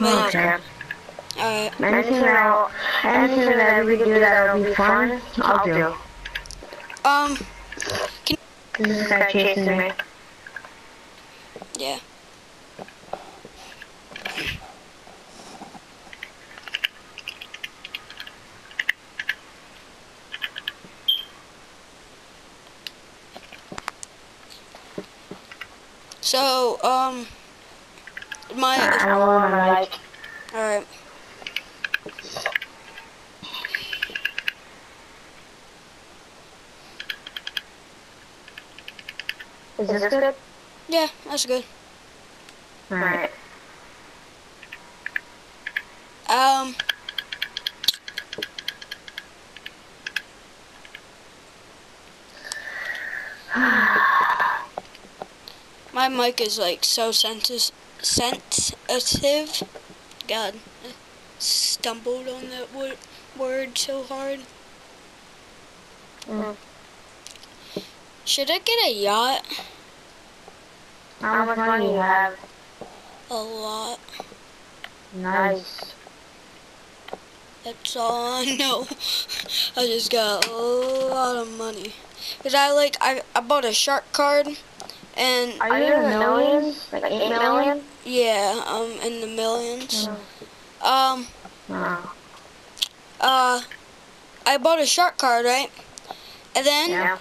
Okay. alright. Anything that, anything that we can do that'll be fun, I'll do. Um, Can This guy chasing me. yeah. So, um, my, I wanna like. alright. Is this good? Yeah, that's good. Alright. Um, my mic is like so sensi- sensitive. God, I stumbled on that word, word so hard. Mm. Should I get a yacht? How much money you have? A lot. Nice. That's all I know. I just got a lot of money. Cause I like I, I bought a shark card, and Are you in the millions? Like eight million? Yeah, um, in the millions. Um, uh, I bought a shark card, right? And then Yeah.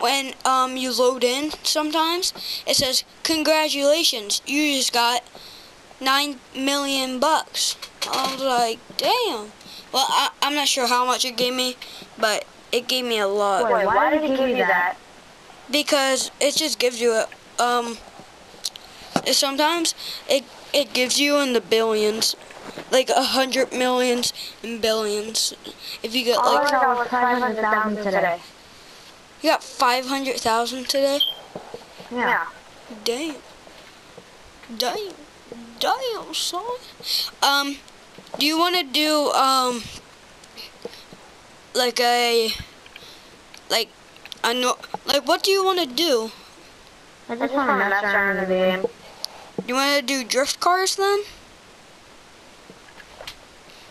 when um you load in, sometimes it says congratulations, you just got nine million bucks. I was like, damn. Well, I, I'm not sure how much it gave me, but it gave me a lot. Wait, why did it give you that? because it just gives you a um it- sometimes it it gives you in the billions like a hundred millions and billions. If you get All I like got 500,000 today. you got 500,000 today? Yeah. damn. Damn. Damn son. Um do you want to do um like a like I know like what do you want to do? I just want to mess around in the game. You want to do drift cars then?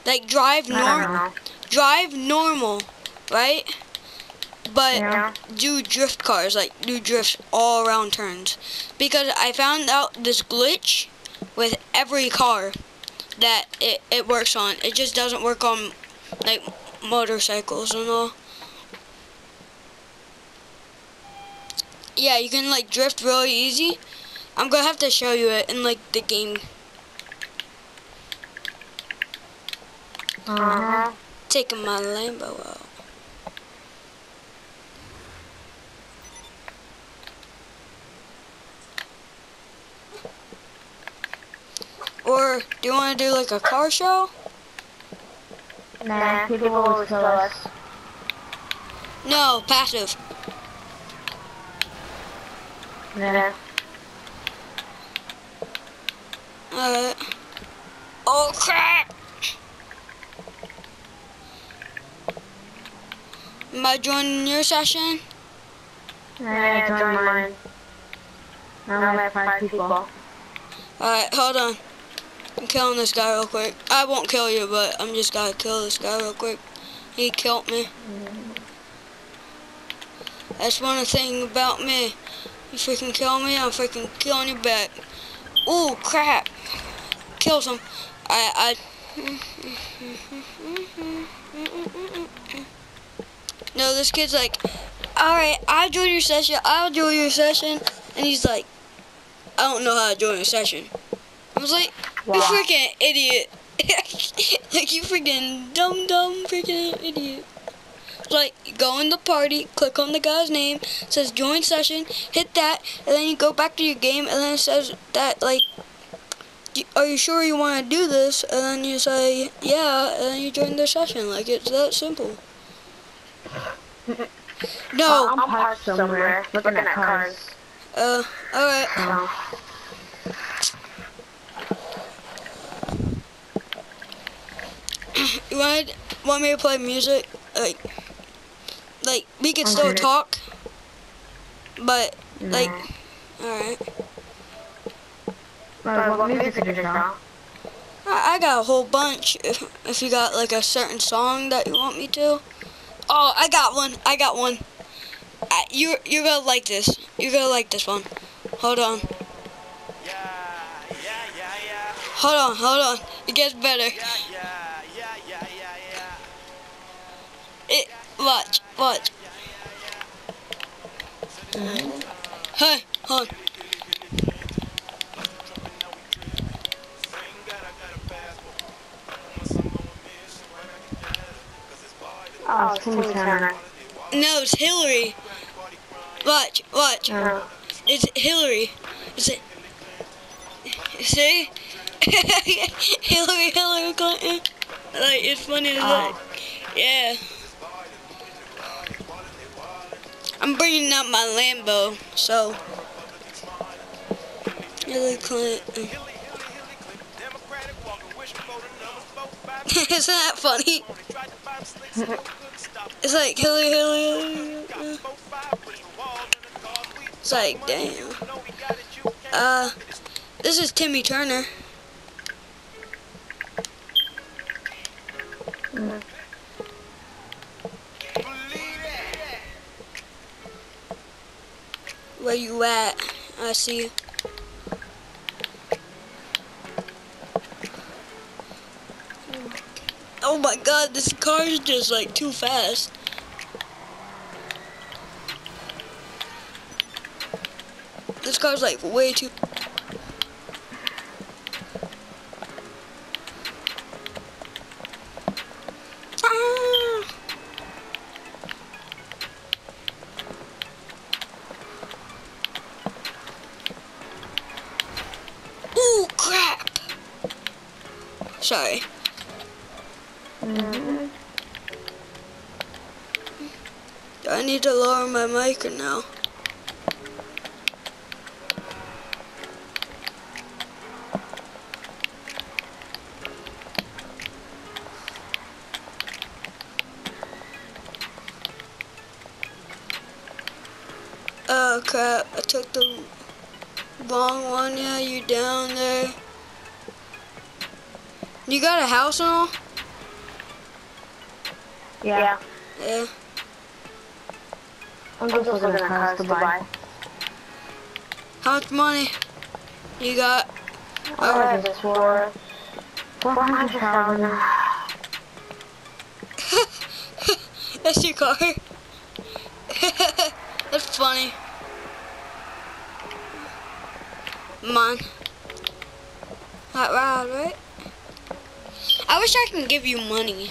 Like drive normal, drive normal, right? But Yeah. do drift cars, like do drifts all around turns. Because I found out this glitch with every car that it, it works on. It just doesn't work on like motorcycles and all. Yeah, you can like drift really easy. I'm gonna have to show you it in like the game. Uh-huh. Taking my Lambo out. Or do you want to do like a car show? Nah, people always kill us. No, passive. Nah. Alright. Oh crap! Am I joining your session? Nah, join mine. I only have five people. Alright, hold on. I'm killing this guy real quick. I won't kill you, but I'm just gonna kill this guy real quick. He killed me. That's one thing about me. You freaking kill me, I'm freaking killing you back. Ooh, crap. Kills him. I, I... No, this kid's like, alright, I'll join your session, I'll join your session. And he's like, I don't know how to join a session. I was like, you Wow. freaking idiot. like, you freaking dumb, dumb freaking idiot. Like, go in the party, click on the guy's name, says join session, hit that, and then you go back to your game, and then it says that, like, "Y- are you sure you want to do this? And then you say, yeah, and then you join the session. Like, it's that simple. No, I'm parked somewhere, looking at cars. uh, alright. Oh. You want want me to play music? Like, like we can still Okay. talk, but like, Nah. All right. What music is it on? I, I got a whole bunch. If, if you got like a certain song that you want me to. Oh, I got one. I got one. I, you you're gonna like this. You're gonna like this one. Hold on. Yeah, yeah, yeah, yeah. Hold on. Hold on. It gets better. Yeah, yeah, yeah, yeah, yeah, yeah. It. Watch. Watch. Hey. Hold. on. Oh. No, it's Hillary. Watch. Watch. No. It's Hillary. Is it? See? Hillary, Hillary Clinton. Like, it's funny as oh. like, yeah. I'm bringing out my Lambo, so. Hillary Clinton. Isn't that funny? It's like hilly. We It's like, damn. Uh, this is Timmy Turner. Where you at? I see you. Oh my god, this car is just like too fast. This car's like way too. Ah! Crap! Sorry. I need to lower my mic now. Oh crap, I took the wrong one. Yeah, you down there. You got a house and all? Yeah. Yeah. I'm just looking at cars to buy. How much money you got? Uh, oh, this is for 400,000. That's your car. That's funny. Mine. Hot rod, right? I wish I could give you money.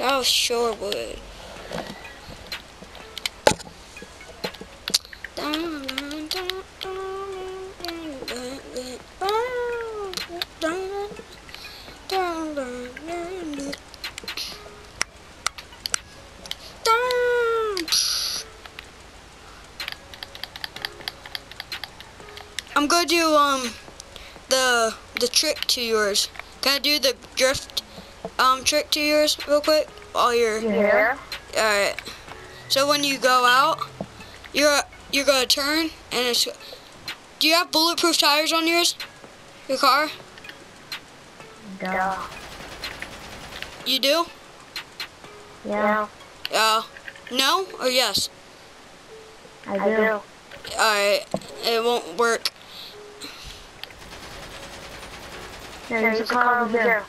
I sure would. I'm gonna do um the the trick to yours. Can I do the drift um trick to yours real quick while you're You hear? Alright. So when you go out, you're you're gonna turn and it's. Do you have bulletproof tires on yours? Your car? Duh. You do? Yeah, Uh, no or yes? I do. Alright. It won't work. There's a car over there.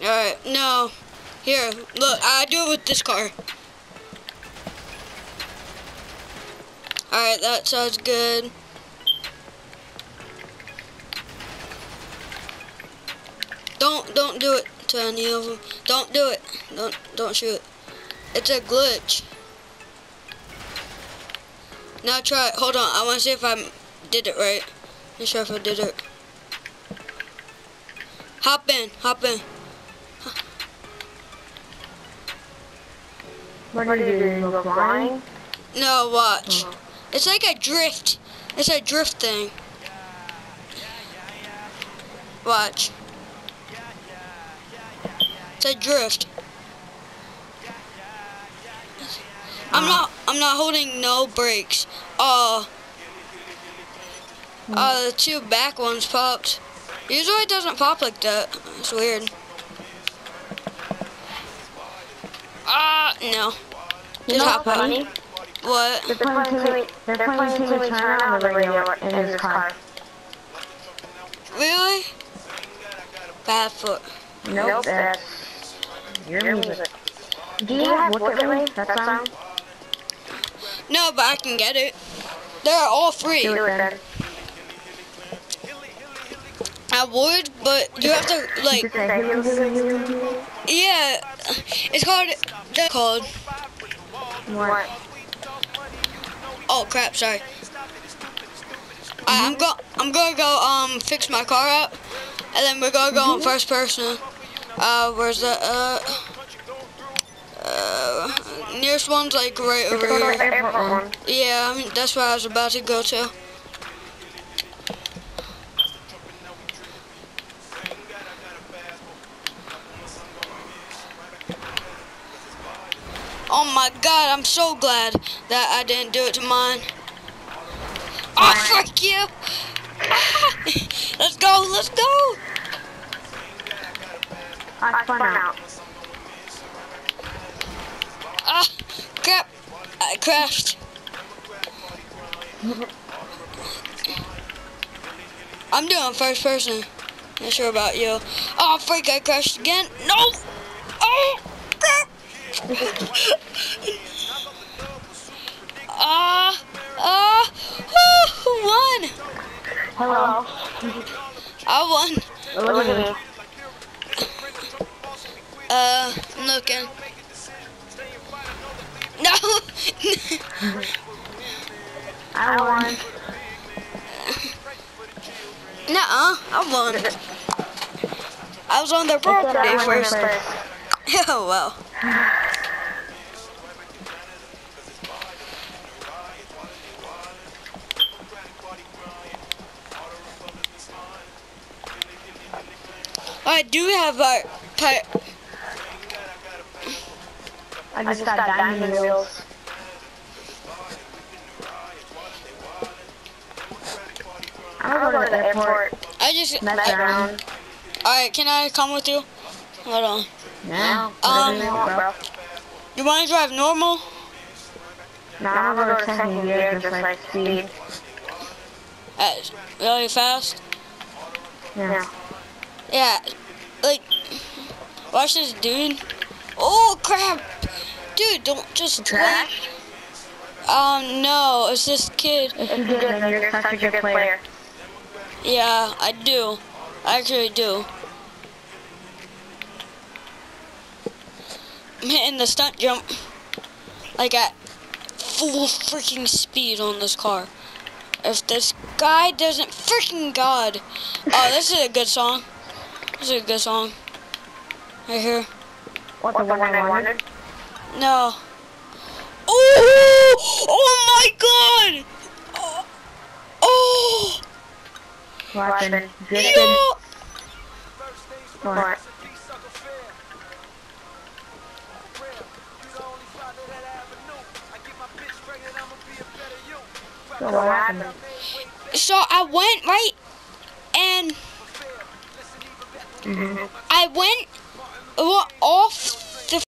Alright. No. Here, look. I do it with this car. Alright, that sounds good. Don't don't do it to any of them. Don't do it. Don't don't shoot. It's a glitch. Now try it. Hold on. I want to see if I did it right. Not sure if I did it. Hop in. Hop in. What do you do? You go flying? No, watch. It's like a drift. It's a drift thing. Watch. It's a drift. I'm uh-huh. not. I'm not holding no brakes. Oh. Uh, the two back ones popped. Usually it doesn't pop like that. It's weird. Ah, no. You Just know hop what's out. funny? What? They're playing Timmy, they're playing Timmy Turner on the radio in his car. Really? Bad foot. Nope, that's your music. Do you have Look At Me, that song? No, but I can get it. They're all free. Do it then. I would, but you have to like. Yeah, it's called. They're called. Oh crap! Sorry. I, I'm go. I'm gonna go um fix my car up, and then we're gonna go on first person. Uh, where's the uh? Uh, nearest one's like right over here. Yeah, that's where I was about to go to. Oh my god, I'm so glad that I didn't do it to mine. Oh, fuck you! let's go, let's go! I spun out. Ah, crap! I crashed. I'm doing first person. Not sure about you. Oh, freak! I crashed again. No! Oh! Ah! Ah! Woo! Won! Hello. I won. Look at me. Uh, I'm looking. No! I won. Nuh-uh, I won. I was on their property first. first. Oh, well. Do have a pi- I just got diamond wheels. I'm gonna go to the airport. I just. Mess around. Alright, can I come with you? Hold on. No. Um, you want, bro. You want to drive normal? No, I'm gonna go to second gear just like speed. Uh, really fast? Yeah. Yeah. Like, watch this dude. Oh, crap! Dude, don't just. Trash? Um, no, it's this kid. If you did, then you're such a good player. Yeah, I do. I actually do. I'm hitting the stunt jump like at full freaking speed on this car. If this guy doesn't freaking God. Oh, this is a good song. This is a good song. Right here. What, the one I wanted? No. Oh! Oh my god! Oh! oh. Weapon. Good. Yo! What? So what happened? So I went right and Mm -hmm. I went off the